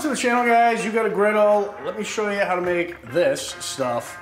Welcome to the channel, guys. You got a griddle. Let me show you how to make this stuff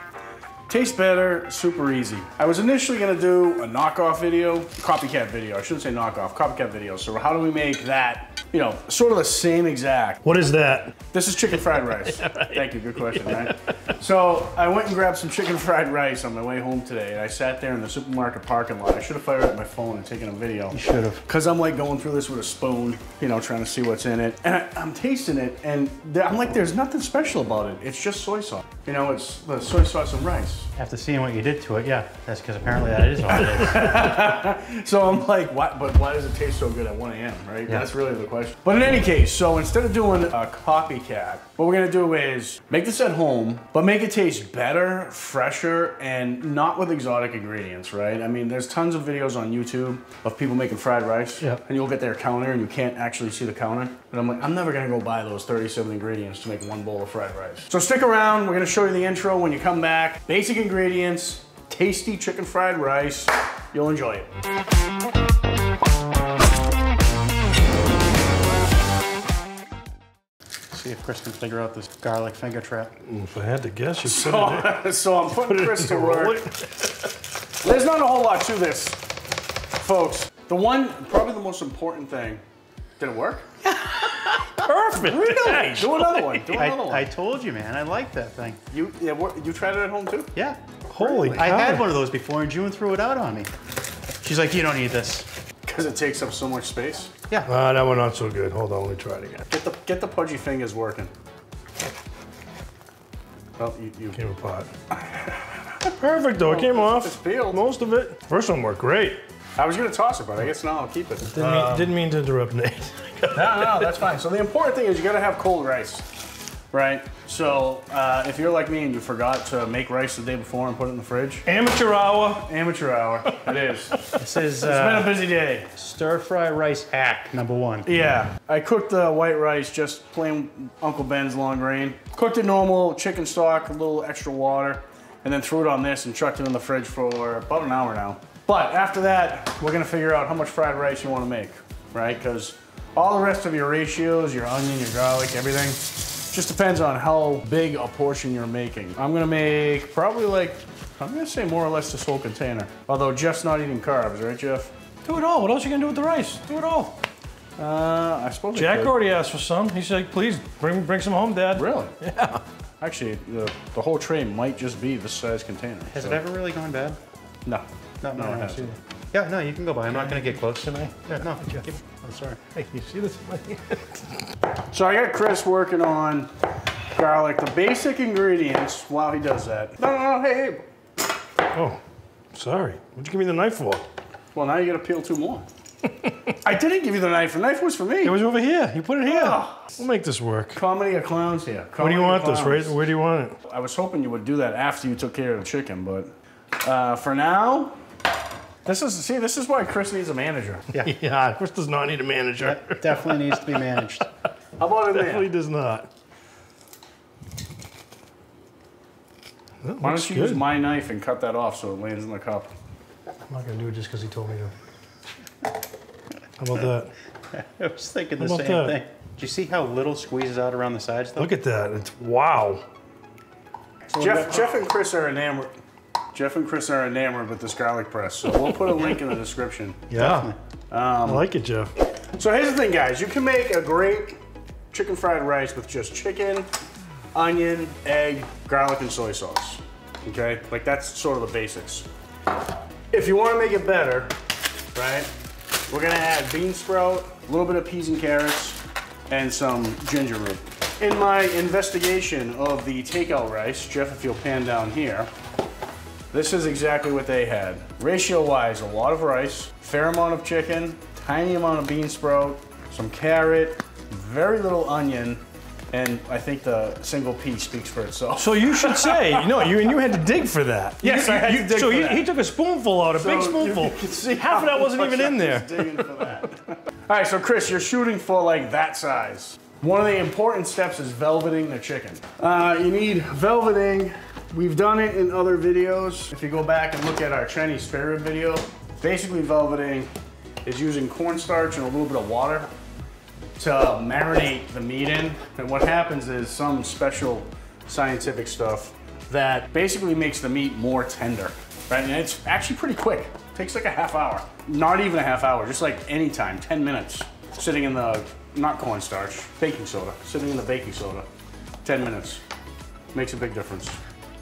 taste better, super easy. I was initially gonna do a knockoff video, copycat video. I shouldn't say knockoff, copycat video. So how do we make that, you know, sort of the same exact? What is that? This is chicken fried rice. yeah, right. Thank you, good question, right? So I went and grabbed some chicken fried rice on my way home today, and I sat there in the supermarket parking lot. I should have fired up my phone and taken a video. You should have. Cause I'm like going through this with a spoon, you know, trying to see what's in it. And I, I'm tasting it, and I'm like, there's nothing special about it. It's just soy sauce. You know, it's the soy sauce and rice. After seeing what you did to it, yeah, that's because apparently that is all it is. so I'm like, why, but why does it taste so good at 1 a.m., right? Yeah. That's really the question. But in any case, so instead of doing a copycat, what we're gonna do is make this at home, but make it taste better, fresher, and not with exotic ingredients, right? I mean, there's tons of videos on YouTube of people making fried rice, yep. and you'll get their counter and you can't actually see the counter. And I'm like, I'm never gonna go buy those 37 ingredients to make one bowl of fried rice. So stick around, we're gonna show you the intro when you come back. Basic ingredients, tasty chicken fried rice. You'll enjoy it. see if Chris can figure out this garlic finger trap. If I had to guess, you so, it So I'm putting Chris to work. There's not a whole lot to this, folks. The one, probably the most important thing, did it work? Perfect. Really? Do another one. Do another I, one. I told you, man. I like that thing. You yeah, you tried it at home too? Yeah. Holy I had one of those before, and June threw it out on me. She's like, "You don't need this." Because it takes up so much space. Yeah. Uh, that one not so good. Hold on, let me try it again. Get the get the pudgy fingers working. Well, you, you came apart. Perfect though, it came off. It's peeled. Most of it. First one worked great. I was gonna toss it, but I guess now I'll keep it. Didn't, um, mean, didn't mean to interrupt Nate. no, no, that's fine. So the important thing is you gotta have cold rice, right? So uh, if you're like me and you forgot to make rice the day before and put it in the fridge. Amateur hour. Amateur hour, it is. This is, uh, It's been a busy day. Stir fry rice hack, number one. Yeah, I cooked the white rice, just plain Uncle Ben's long grain. Cooked it normal, chicken stock, a little extra water, and then threw it on this and chucked it in the fridge for about an hour now. But after that, we're gonna figure out how much fried rice you wanna make, right? Because all the rest of your ratios, your onion, your garlic, everything, just depends on how big a portion you're making. I'm gonna make probably like, I'm gonna say more or less this whole container. Although Jeff's not eating carbs, right Jeff? Do it all. What else are you gonna do with the rice? Do it all. Uh, I suppose Jack already asked for some. He said, please bring bring some home, Dad. Really? Yeah. Actually, the, the whole tray might just be this size container. Has so. it ever really gone bad? No. Not no, no it hasn't. Yeah, no, you can go by. I'm not going to get close. tonight. Yeah, no, I'm sorry. Hey, you see this? so I got Chris working on garlic, the basic ingredients while he does that. No, no, no, hey, hey. Oh, sorry. What'd you give me the knife for? Well, now you got to peel two more. I didn't give you the knife. The knife was for me. It was over here. You put it here. Oh. We'll make this work. Comedy of clowns here. Comedy Where do you want this? Right? Where do you want it? I was hoping you would do that after you took care of the chicken, but uh, for now, this is see. This is why Chris needs a manager. Yeah, yeah. Chris does not need a manager. That definitely needs to be managed. How about it? Definitely does not. That why don't you good. use my knife and cut that off so it lands in the cup? I'm not gonna do it just because he told me to. How about that? I was thinking the same that? thing. Do you see how little squeezes out around the sides though? Look at that. It's wow. So Jeff, Jeff and Chris are enamored. Jeff and Chris are enamored with this garlic press, so we'll put a link in the description. Yeah, um, I like it, Jeff. So here's the thing, guys. You can make a great chicken fried rice with just chicken, onion, egg, garlic, and soy sauce. Okay, like that's sort of the basics. If you want to make it better, right, we're gonna add bean sprout, a little bit of peas and carrots, and some ginger root. In my investigation of the takeout rice, Jeff, if you'll pan down here, this is exactly what they had. Ratio-wise, a lot of rice, fair amount of chicken, tiny amount of bean sprout, some carrot, very little onion, and I think the single pea speaks for itself. So you should say, you know, you and you had to dig for that. Yes, you, I had you, to dig So he, he, took a spoonful out, a so big spoonful. You, you see Half of that wasn't even in there. All right, so Chris, you're shooting for like that size. One of the important steps is velveting the chicken. Uh, you need velveting We've done it in other videos. If you go back and look at our Chinese spare rib video, basically velveting is using cornstarch and a little bit of water to marinate the meat in. And what happens is some special scientific stuff that basically makes the meat more tender, right? And it's actually pretty quick. takes like a half hour. Not even a half hour, just like any time, 10 minutes. Sitting in the, not cornstarch, baking soda. Sitting in the baking soda. 10 minutes. Makes a big difference.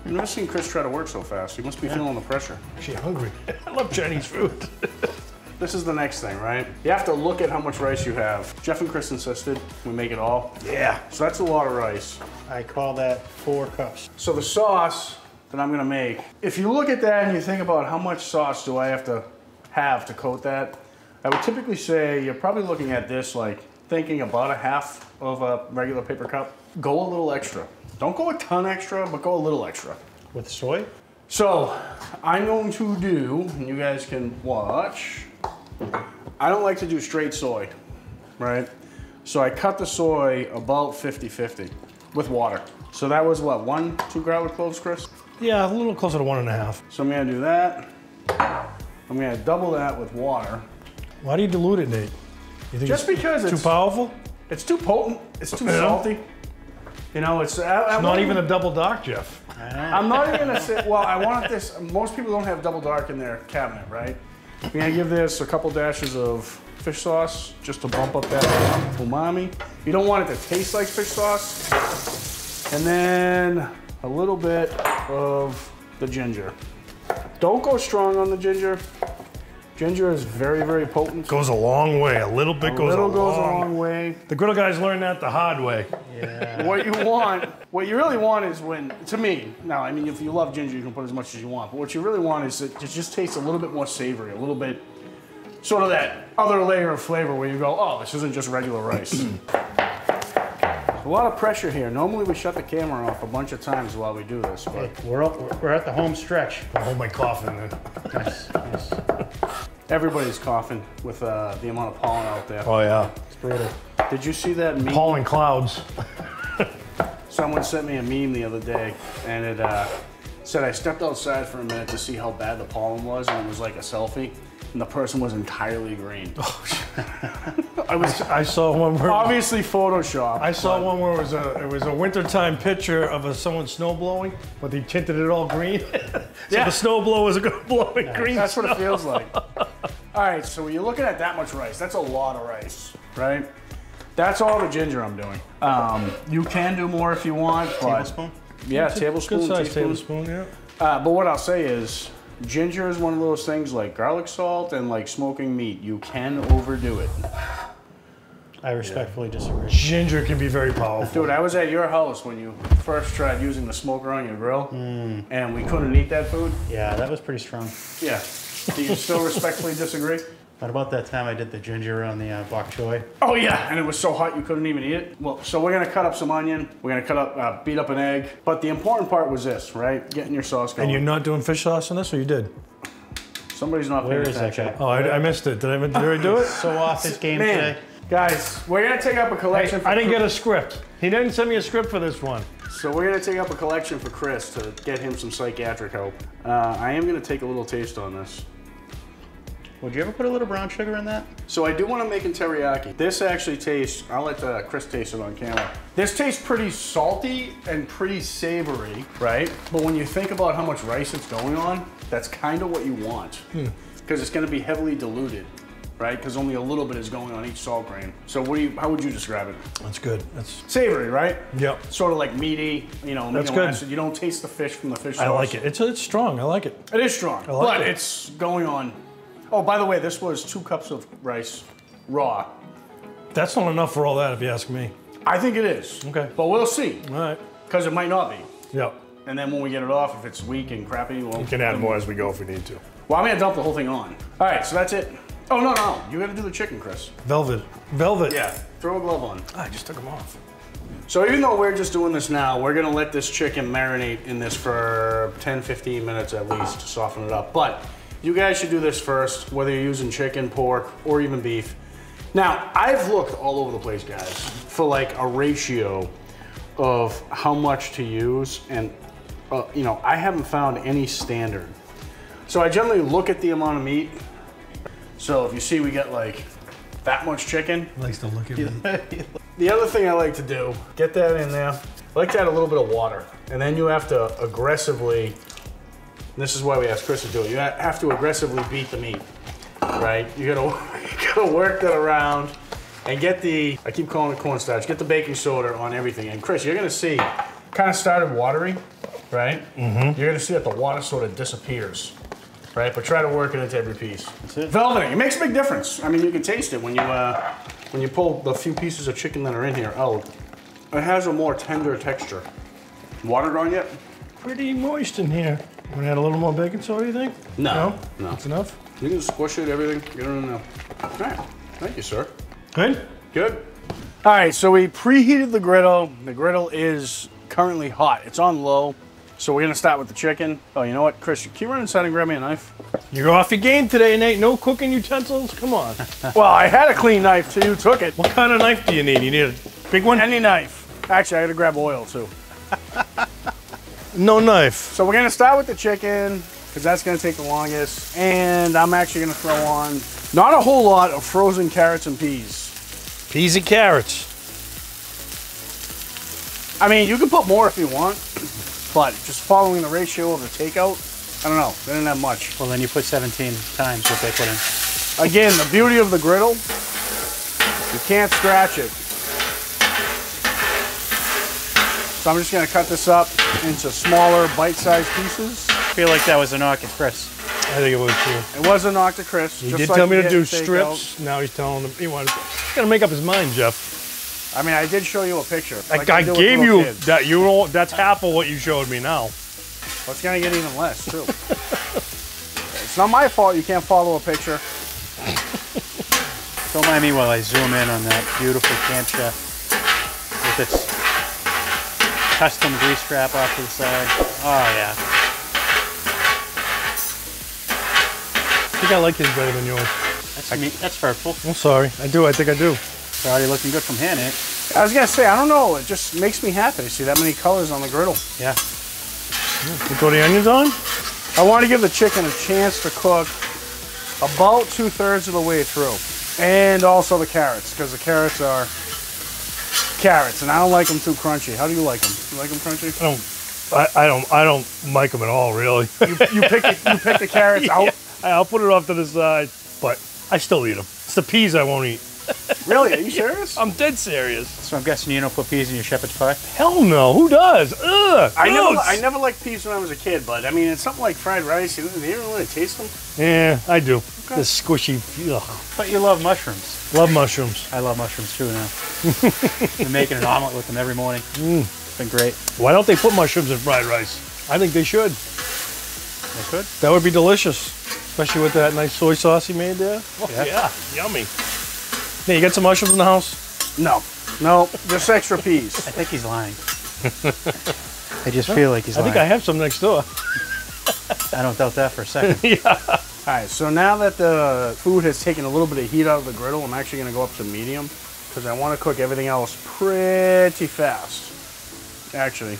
I've never seen Chris try to work so fast. He must be feeling the pressure. Actually hungry. I love Chinese food. This is the next thing, right? You have to look at how much rice you have. Jeff and Chris insisted we make it all. yeah. So that's a lot of rice. I call that four cups. So the sauce that I'm gonna make, if you look at that and you think about how much sauce do I have to have to coat that, I would typically say you're probably looking at this like thinking about a half of a regular paper cup. Go a little extra. Don't go a ton extra, but go a little extra. With soy? So I'm going to do, and you guys can watch. I don't like to do straight soy, right? So I cut the soy about 50-50 with water. So that was what, one, two garlic cloves, Chris? Yeah, a little closer to one and a half. So I'm gonna do that. I'm gonna double that with water. Why do you dilute it, Nate? You think Just it's because too it's, too powerful? it's too potent, it's too Yeah. salty. You know, it's, I, I It's not even a double dark, Jeff. I'm not even gonna say, well, I want this, most people don't have double dark in their cabinet, right? I'm gonna give this a couple dashes of fish sauce just to bump up that umami. You don't want it to taste like fish sauce. And then a little bit of the ginger. Don't go strong on the ginger. Ginger is very, very potent. Goes a long way. A little bit A goes little a goes a long. long way. The griddle guys learned that the hard way. Yeah. what you want, what you really want is when, to me, now, I mean, if you love ginger, you can put as much as you want, but what you really want is it to just taste a little bit more savory, a little bit, sort of that other layer of flavor where you go, oh, this isn't just regular rice. a lot of pressure here. Normally we shut the camera off a bunch of times while we do this, but We're, up, we're at the home stretch. I'll hold my coffin then. Nice, nice. everybody's coughing with uh, the amount of pollen out there. Oh yeah. It's brutal. Did you see that meme? Pollen clouds. Someone sent me a meme the other day, and it uh, said I stepped outside for a minute to see how bad the pollen was, and it was like a selfie, and the person was entirely green. Oh, I was I saw one where obviously Photoshop. I saw one where it was a it was a wintertime picture of a, someone snow blowing, but they tinted it all green. so Yeah. the snow blowers are gonna blow it green. That's what it feels like. All right, so when you're looking at that much rice, that's a lot of rice, right? That's all the ginger I'm doing. Um, you can do more if you want, but Tablespoon? yeah, tablespoon, Good size teaspoon. tablespoon, yeah. Uh, but what I'll say is, ginger is one of those things like garlic salt and like smoking meat. You can overdo it. I respectfully disagree. Ginger can be very powerful. Dude, I was at your house when you first tried using the smoker on your grill, mm. and we couldn't eat that food. Yeah, that was pretty strong. Yeah. Do you still respectfully disagree? What about that time I did the ginger on the uh, bok choy? Oh yeah, and it was so hot you couldn't even eat it. Well, so we're gonna cut up some onion. We're gonna cut up, uh, beat up an egg. But the important part was this, right? Getting your sauce going. And you're not doing fish sauce in this, or you did? Somebody's not Where paying is that guy? Oh, I, I missed it. Did I, did I do it? So off his game Man, today. guys, we're gonna take up a collection. For. I didn't get a script. He didn't send me a script for this one. So we're gonna take up a collection for Chris to get him some psychiatric help. Uh, I am gonna take a little taste on this. Would you ever put a little brown sugar in that? So I do want to make in teriyaki. This actually tastes, I'll let uh, Chris taste it on camera. This tastes pretty salty and pretty savory, right? But when you think about how much rice it's going on, that's kind of what you want. Because it's going to be heavily diluted, right? Because only a little bit is going on each salt grain. So what do you, how would you describe it? That's good. That's Savory, right? yep. Sort of like meaty, you know, That's good. acid. You don't taste the fish from the fish sauce. I like it. It's it's strong. I like it. It is strong, like but it. it's going on. Oh, by the way, this was two cups of rice, raw. That's not enough for all that, if you ask me. I think it is. Okay. But we'll see, All right. because it might not be. Yep. And then when we get it off, if it's weak and crappy, we'll. We can add more as we go if we need to. Well, I'm gonna dump the whole thing on. All right, so that's it. Oh no, no, you gotta do the chicken, Chris. Velvet. Velvet. Yeah, throw a glove on. Ah, I just took them off. So even though we're just doing this now, we're gonna let this chicken marinate in this for 10, 15 minutes at least to soften it up. But you guys should do this first, whether you're using chicken, pork, or even beef. Now, I've looked all over the place, guys, for like a ratio of how much to use, and uh, you know, I haven't found any standard. So I generally look at the amount of meat. So if you see we get like that much chicken. Likes to look at me. The other thing I like to do, get that in there. I like to add a little bit of water. And then you have to aggressively, this is why we asked Chris to do it, you have to aggressively beat the meat, right? You gotta, you gotta work that around and get the, I keep calling it cornstarch, get the baking soda on everything. And Chris, you're gonna see, kind of started watery, right? Mm-hmm. You're gonna see that the water sort of disappears. Right, but try to work it into every piece. it. Velveting, it makes a big difference. I mean, you can taste it when you uh, when you pull the few pieces of chicken that are in here out. It has a more tender texture. Watered on yet? Pretty moist in here. Want to add a little more baking soda, you think? No, no. That's enough? You can squish it, everything. Get it in there. All right. Thank you, sir. Good? Good. All right, so we preheated the griddle. The griddle is currently hot. It's on low. So we're gonna start with the chicken. Oh, you know what, Chris? Can you run inside and grab me a knife? You're off your game today, Nate. No cooking utensils? Come on. well, I had a clean knife till you took it. what kind of knife do you need? You need a big one? Any knife. Actually, I gotta grab oil too. No knife. So we're gonna start with the chicken because that's gonna take the longest. And I'm actually gonna throw on not a whole lot of frozen carrots and peas. Peas and carrots. I mean, you can put more if you want, but just following the ratio of the takeout, I don't know. They didn't have much. Well, then you put 17 times what they put in. Again, the beauty of the griddle, you can't scratch it. So I'm just gonna cut this up into smaller, bite-sized pieces. I feel like that was a knock at Chris. I think it was too. It was a knock to Chris. He just did like tell me to do takeout. strips. Now he's telling him he wanted. He's gotta make up his mind, Jeff. I mean, I did show you a picture. Like, like I do gave you kids. that. You all, that's half of what you showed me now. Well, it's gonna get even less too. it's not my fault you can't follow a picture. Don't mind me while I zoom in on that beautiful camp chef with its custom grease trap off to the side. Oh yeah. I think I like his better than yours. That's me. That's hurtful. I'm sorry. I do. I think I do. It's already looking good from here, Nate. I was gonna say, I don't know. It just makes me happy to see that many colors on the griddle. Yeah. You throw the onions on? I want to give the chicken a chance to cook about two thirds of the way through, and also the carrots because the carrots are carrots, and I don't like them too crunchy. How do you like them? You like them crunchy? I don't. I, I don't. I don't like them at all, really. You, you pick it, you pick the carrots out. I'll put it off to the side, but I still eat them. It's the peas I won't eat. Really? Are you serious? I'm dead serious. So I'm guessing you don't put peas in your shepherd's pie. Hell no. Who does? Ugh. I never. I never liked peas when I was a kid, but I mean, it's something like fried rice. You don't, you don't really taste them. Yeah, I do. The squishy. Ugh. But you love mushrooms. Love mushrooms. I love mushrooms too now. Been making an omelet with them every morning. Mm. It's been great. Why don't they put mushrooms in fried rice? I think they should. They could. That would be delicious, especially with that nice soy sauce you made there. Oh, Yeah. yeah. yummy. Hey, you got some mushrooms in the house? No, no, just extra peas. I think he's lying. I just feel like he's I lying. think I have some next door. I don't doubt that for a second. yeah. All right, so now that the food has taken a little bit of heat out of the griddle, I'm actually going to go up to medium because I want to cook everything else pretty fast. Actually,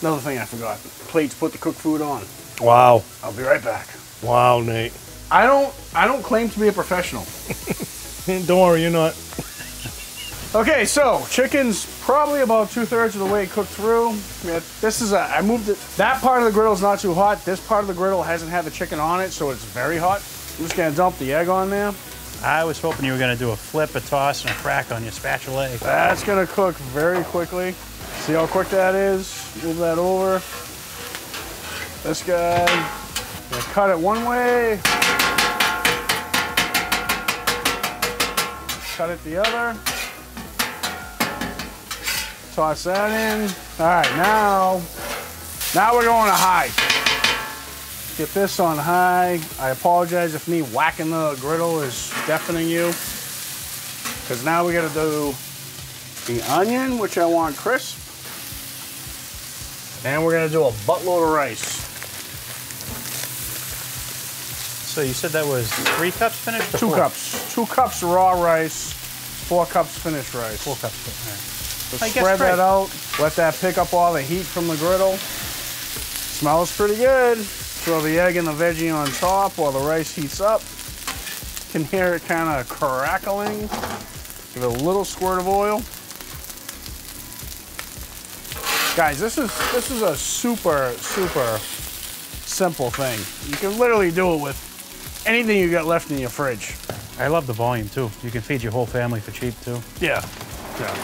another thing I forgot: Plates to put the cooked food on. Wow. I'll be right back. Wow, Nate. I don't, I don't claim to be a professional. Don't worry, you're not. Okay, so chicken's probably about two thirds of the way cooked through. This is a, I moved it. That part of the griddle is not too hot. This part of the griddle hasn't had the chicken on it, so it's very hot. I'm just gonna dump the egg on there. I was hoping you were going to do a flip, a toss, and a crack on your spatula egg. That's gonna cook very quickly. See how quick that is? Move that over. This guy, cut it one way. It the other. Toss that in. All right, now, now we're going to high. Get this on high. I apologize if me whacking the griddle is deafening you. Because now we gotta do the onion, which I want crisp. And we're gonna do a buttload of rice. So you said that was three cups finished? Two four? cups. Two cups raw rice, four cups finished rice. Four cups. All right. So spread that out. Let that pick up all the heat from the griddle. Smells pretty good. Throw the egg and the veggie on top while the rice heats up. Can hear it kind of crackling. Give it a little squirt of oil. Guys, this is this is a super super simple thing. You can literally do it with anything you got left in your fridge. I love the volume too. You can feed your whole family for cheap too. Yeah. Yeah.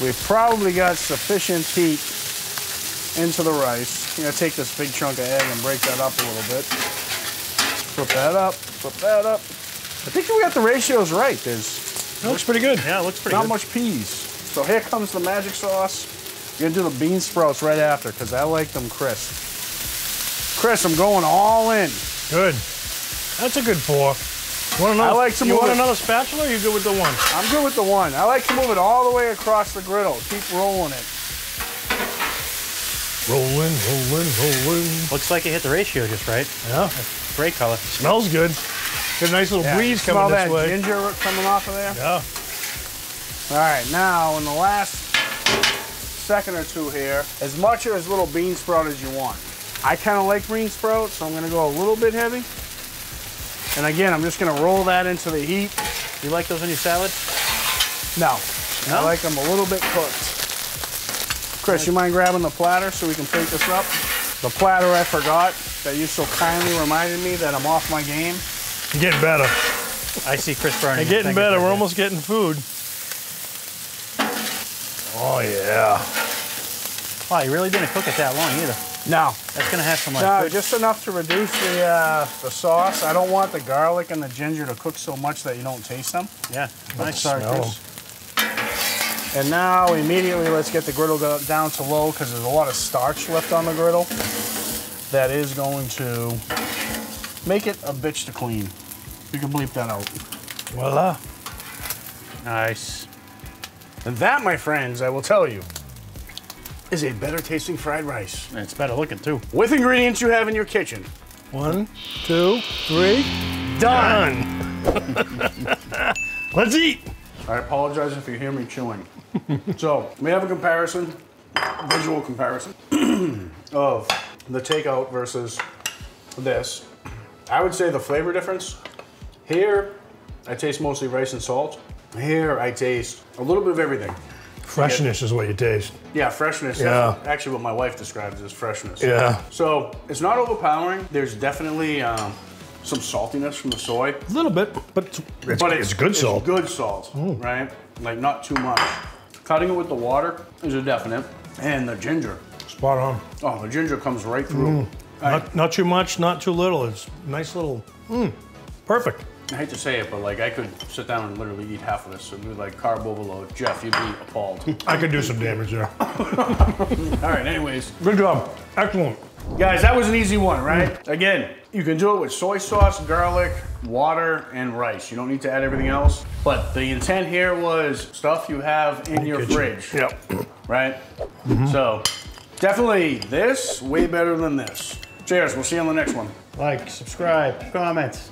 We've probably got sufficient heat into the rice. I'm gonna take this big chunk of egg and break that up a little bit. Flip that up, flip that up. I think we got the ratios right. There's looks pretty good. Yeah, it looks pretty good. not good. much peas. So here comes the magic sauce. You're gonna do the bean sprouts right after because I like them crisp. Chris, I'm going all in. Good. That's a good pour. Want another, I like to you move want it- another spatula or you good with the one? I'm good with the one. I like to move it all the way across the griddle. Keep rolling it. Rolling, rolling, rolling. Looks like it hit the ratio just right. Yeah. Great color. Smells good. Got a nice little Yeah, breeze smell coming that this way. That ginger coming off of there. Yeah. All right, now in the last second or two here, as much or as little bean sprout as you want. I kind of like green sprout, so I'm gonna go a little bit heavy. And again, I'm just gonna roll that into the heat. You like those on your salad? No, I like them a little bit cooked. Chris, you mind grabbing the platter so we can plate this up? The platter I forgot that you so kindly reminded me that I'm off my game. You're getting better. I see Chris burning. You're getting better. We're there. almost getting food. Oh, yeah. Wow, you really didn't cook it that long either. No, That's gonna have some like. no, good- just enough to reduce the uh, the sauce. I don't want the garlic and the ginger to cook so much that you don't taste them. yeah, nice. Sorry, Chris. And now immediately let's get the griddle go- down to low because there's a lot of starch left on the griddle. That is going to make it a bitch to clean. You can bleep that out. Voila. Nice. And that, my friends, I will tell you, is a better tasting fried rice. And it's better looking too. With ingredients you have in your kitchen. One, two, three. Done. Let's eat. I apologize if you hear me chewing. so, we have a comparison, visual comparison, of the takeout versus this. I would say the flavor difference here, I taste mostly rice and salt. Here, I taste a little bit of everything. Freshness is what you taste. Yeah, freshness. Yeah. Actually what my wife describes as freshness. Yeah. So, it's not overpowering. There's definitely um, some saltiness from the soy. A little bit, but it's, it's, But it's good salt. It's good salt, right? Like not too much. Cutting it with the water is a definite. And the ginger. Spot on. Oh, the ginger comes right through. I, Not, not too much, not too little. It's nice little, mm, perfect. I hate to say it, but like I could sit down and literally eat half of this. It'd be like carb overload. Jeff, you'd be appalled. I could do some damage there. All right, anyways. Good job. Excellent. Guys, that was an easy one, right? Again, you can do it with soy sauce, garlic, water, and rice. You don't need to add everything else. But the intent here was stuff you have in your Kitchen. fridge. Yep. right? Mm-hmm. So definitely this way better than this. Cheers. We'll see you on the next one. Like, subscribe, comments.